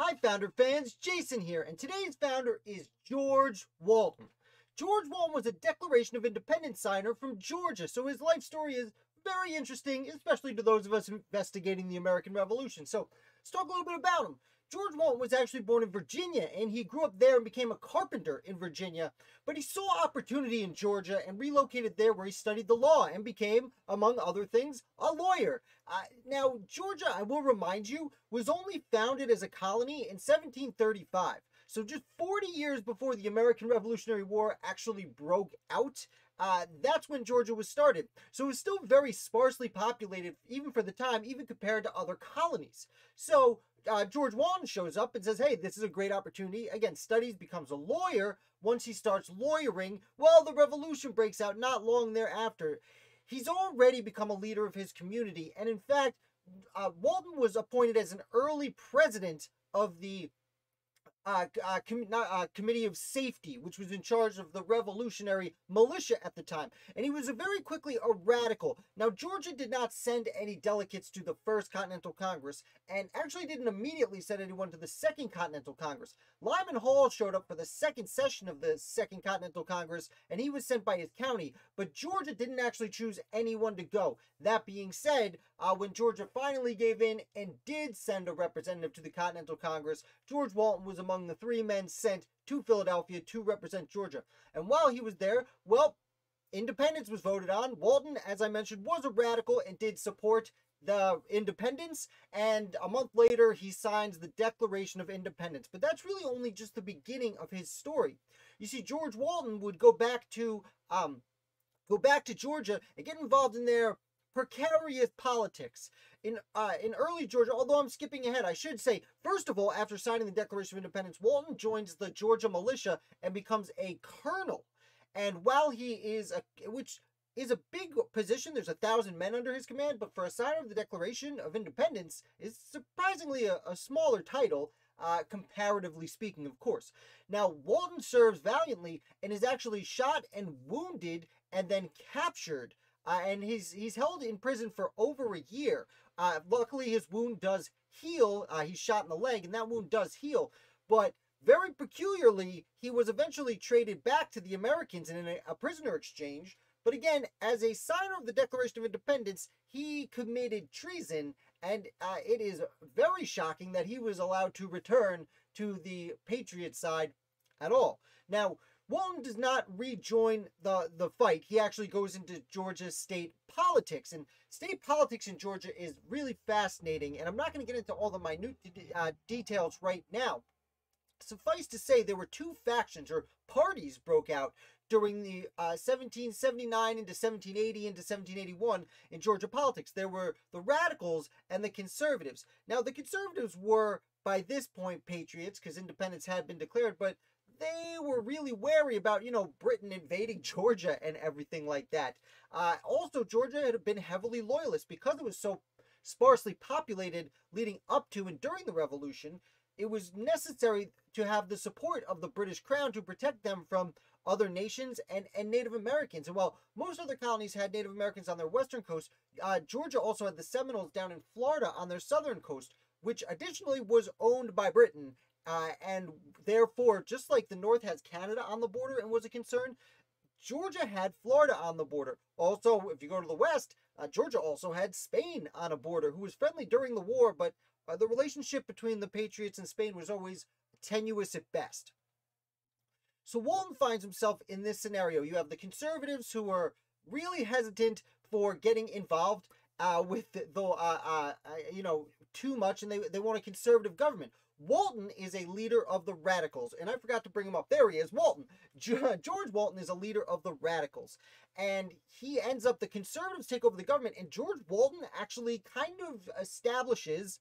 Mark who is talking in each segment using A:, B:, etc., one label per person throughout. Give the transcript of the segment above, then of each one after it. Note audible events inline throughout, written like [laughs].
A: Hi, founder fans. Jason here, and today's founder is George Walton. George Walton was a Declaration of Independence signer from Georgia, so his life story is very interesting, especially to those of us investigating the American Revolution. So, let's talk a little bit about him. George Walton was actually born in Virginia and he grew up there and became a carpenter in Virginia. But he saw opportunity in Georgia and relocated there where he studied the law and became, among other things, a lawyer. Uh, now, Georgia, I will remind you, was only founded as a colony in 1735. So just 40 years before the American Revolutionary War actually broke out, uh, that's when Georgia was started. So it was still very sparsely populated, even for the time, even compared to other colonies. So uh, George Walton shows up and says, hey, this is a great opportunity. Again, studies, becomes a lawyer. Once he starts lawyering, well, the revolution breaks out not long thereafter. He's already become a leader of his community. And in fact, uh, Walton was appointed as an early president of the uh, uh, com- uh, Committee of Safety, which was in charge of the revolutionary militia at the time. And he was a very quickly a radical. Now, Georgia did not send any delegates to the First Continental Congress, and actually didn't immediately send anyone to the Second Continental Congress. Lyman Hall showed up for the second session of the Second Continental Congress, and he was sent by his county, but Georgia didn't actually choose anyone to go. That being said, uh, when Georgia finally gave in and did send a representative to the Continental Congress, George Walton was among the three men sent to Philadelphia to represent Georgia. And while he was there, well, independence was voted on. Walton, as I mentioned, was a radical and did support the independence and a month later he signs the declaration of independence but that's really only just the beginning of his story you see george walton would go back to um go back to georgia and get involved in their precarious politics in uh, in early Georgia. Although I'm skipping ahead, I should say first of all, after signing the Declaration of Independence, Walton joins the Georgia militia and becomes a colonel. And while he is a which is a big position, there's a thousand men under his command, but for a signer of the Declaration of Independence is surprisingly a, a smaller title. Uh, comparatively speaking, of course. Now, Walton serves valiantly and is actually shot and wounded and then captured uh, and he's he's held in prison for over a year. Uh, luckily, his wound does heal. Uh, he's shot in the leg, and that wound does heal. But very peculiarly, he was eventually traded back to the Americans in a, a prisoner exchange. But again, as a signer of the Declaration of Independence, he committed treason, and uh, it is very shocking that he was allowed to return to the Patriot side at all. Now, Walton does not rejoin the, the fight. He actually goes into Georgia's state politics. And state politics in Georgia is really fascinating. And I'm not going to get into all the minute uh, details right now. Suffice to say, there were two factions or parties broke out during the uh, 1779 into 1780 into 1781 in Georgia politics. There were the radicals and the conservatives. Now, the conservatives were, by this point, patriots because independence had been declared, but they were really wary about, you know, Britain invading Georgia and everything like that. Uh, also, Georgia had been heavily loyalist because it was so sparsely populated leading up to and during the Revolution. It was necessary to have the support of the British Crown to protect them from other nations and, and Native Americans. And while most other colonies had Native Americans on their western coast, uh, Georgia also had the Seminoles down in Florida on their southern coast, which additionally was owned by Britain uh, and therefore, just like the North has Canada on the border and was a concern, Georgia had Florida on the border. Also, if you go to the West, uh, Georgia also had Spain on a border, who was friendly during the war, but uh, the relationship between the Patriots and Spain was always tenuous at best. So Walton finds himself in this scenario. You have the conservatives who are really hesitant for getting involved uh, with the, the uh, uh, you know, too much, and they, they want a conservative government. Walton is a leader of the radicals, and I forgot to bring him up. There he is, Walton. [laughs] George Walton is a leader of the radicals, and he ends up, the conservatives take over the government, and George Walton actually kind of establishes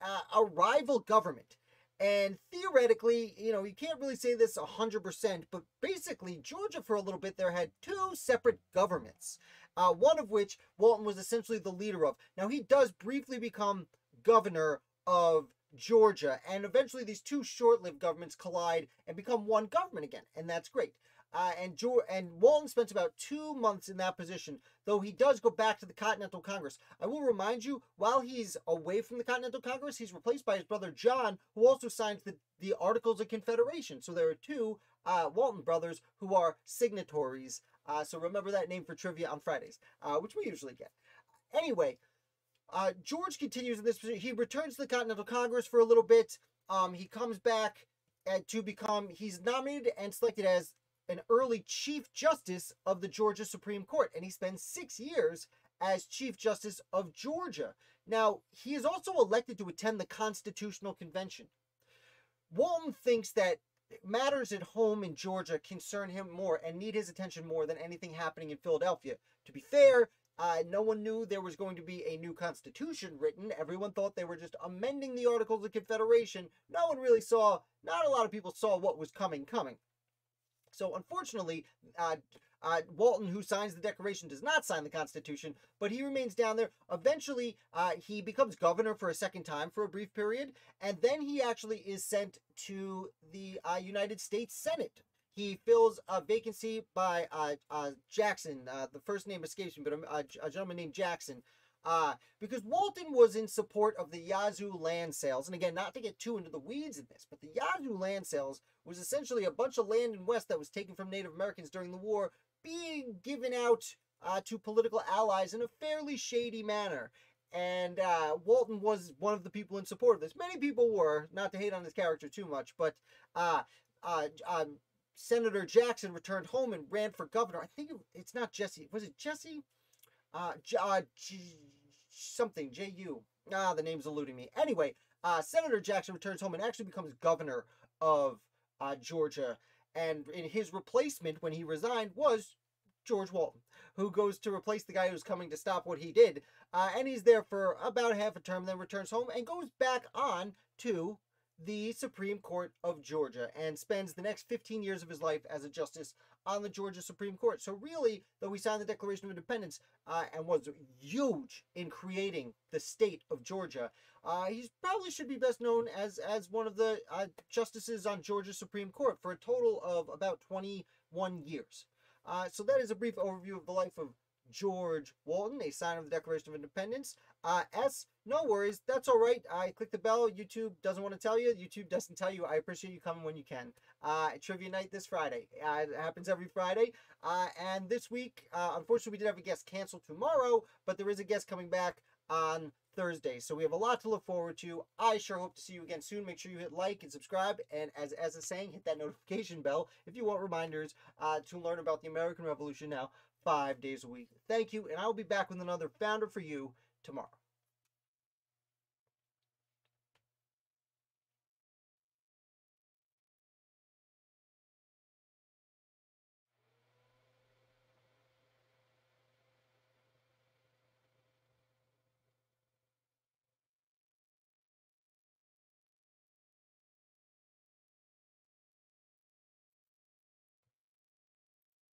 A: uh, a rival government. And theoretically, you know, you can't really say this 100%, but basically, Georgia for a little bit there had two separate governments, uh, one of which Walton was essentially the leader of. Now, he does briefly become governor of Georgia, and eventually these two short lived governments collide and become one government again, and that's great. Uh, and George, and Walton spends about two months in that position, though he does go back to the Continental Congress. I will remind you, while he's away from the Continental Congress, he's replaced by his brother John, who also signs the, the Articles of Confederation. So there are two uh, Walton brothers who are signatories. Uh, so remember that name for trivia on Fridays, uh, which we usually get. Anyway, uh, George continues in this position. He returns to the Continental Congress for a little bit. Um, he comes back to become, he's nominated and selected as an early Chief Justice of the Georgia Supreme Court, and he spends six years as Chief Justice of Georgia. Now, he is also elected to attend the Constitutional Convention. Walton thinks that matters at home in Georgia concern him more and need his attention more than anything happening in Philadelphia. To be fair, uh, no one knew there was going to be a new constitution written. Everyone thought they were just amending the Articles of Confederation. No one really saw, not a lot of people saw what was coming, coming. So unfortunately, uh, uh, Walton, who signs the Declaration, does not sign the Constitution, but he remains down there. Eventually, uh, he becomes governor for a second time for a brief period, and then he actually is sent to the uh, United States Senate he fills a vacancy by uh, uh, Jackson. Uh, the first name escapes me, but a, a gentleman named Jackson. Uh, because Walton was in support of the Yazoo land sales. And again, not to get too into the weeds in this, but the Yazoo land sales was essentially a bunch of land in West that was taken from Native Americans during the war being given out uh, to political allies in a fairly shady manner. And uh, Walton was one of the people in support of this. Many people were, not to hate on his character too much, but uh, uh, um, Senator Jackson returned home and ran for governor. I think it, it's not Jesse. Was it Jesse? Uh, J- uh something. J U. Ah, the name's eluding me. Anyway, uh, Senator Jackson returns home and actually becomes governor of uh, Georgia. And in his replacement, when he resigned, was George Walton, who goes to replace the guy who's coming to stop what he did. Uh, and he's there for about half a term, then returns home and goes back on to the Supreme Court of Georgia and spends the next 15 years of his life as a justice on the Georgia Supreme Court. So, really, though he signed the Declaration of Independence uh, and was huge in creating the state of Georgia, uh, he probably should be best known as, as one of the uh, justices on Georgia's Supreme Court for a total of about 21 years. Uh, so, that is a brief overview of the life of George Walton, a signer of the Declaration of Independence. Uh, S, no worries. That's all right. I click the bell. YouTube doesn't want to tell you. YouTube doesn't tell you. I appreciate you coming when you can. Uh, trivia night this Friday. Uh, it happens every Friday. Uh, and this week, uh, unfortunately, we did have a guest cancel tomorrow, but there is a guest coming back on Thursday. So we have a lot to look forward to. I sure hope to see you again soon. Make sure you hit like and subscribe. And as, as a saying, hit that notification bell if you want reminders uh, to learn about the American Revolution now five days a week. Thank you. And I will be back with another Founder for You tomorrow.